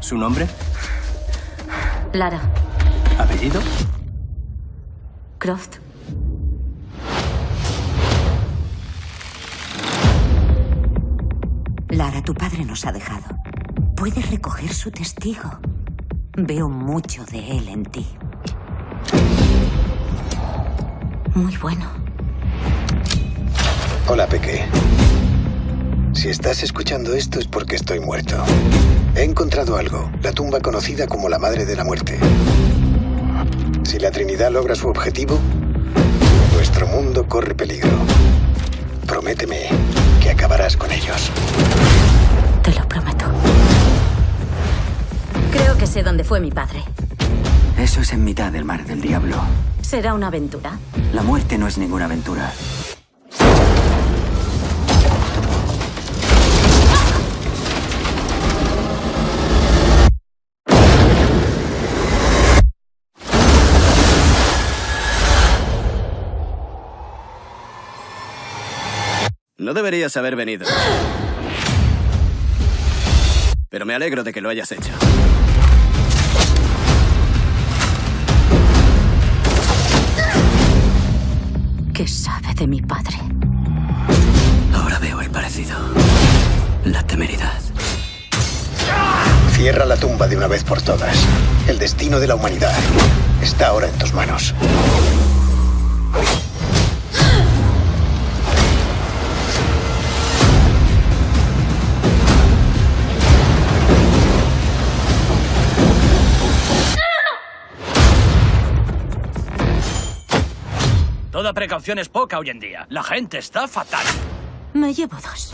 ¿Su nombre? Lara. ¿Apellido? Croft. Lara, tu padre nos ha dejado. Puedes recoger su testigo. Veo mucho de él en ti. Muy bueno. Hola, Peque. Si estás escuchando esto es porque estoy muerto. He encontrado algo, la tumba conocida como la Madre de la Muerte. Si la Trinidad logra su objetivo, nuestro mundo corre peligro. Prométeme que acabarás con ellos. Te lo prometo. Creo que sé dónde fue mi padre. Eso es en mitad del mar del diablo. ¿Será una aventura? La muerte no es ninguna aventura. No deberías haber venido. Pero me alegro de que lo hayas hecho. ¿Qué sabe de mi padre? Ahora veo el parecido. La temeridad. Cierra la tumba de una vez por todas. El destino de la humanidad está ahora en tus manos. Toda precaución es poca hoy en día. La gente está fatal. Me llevo dos.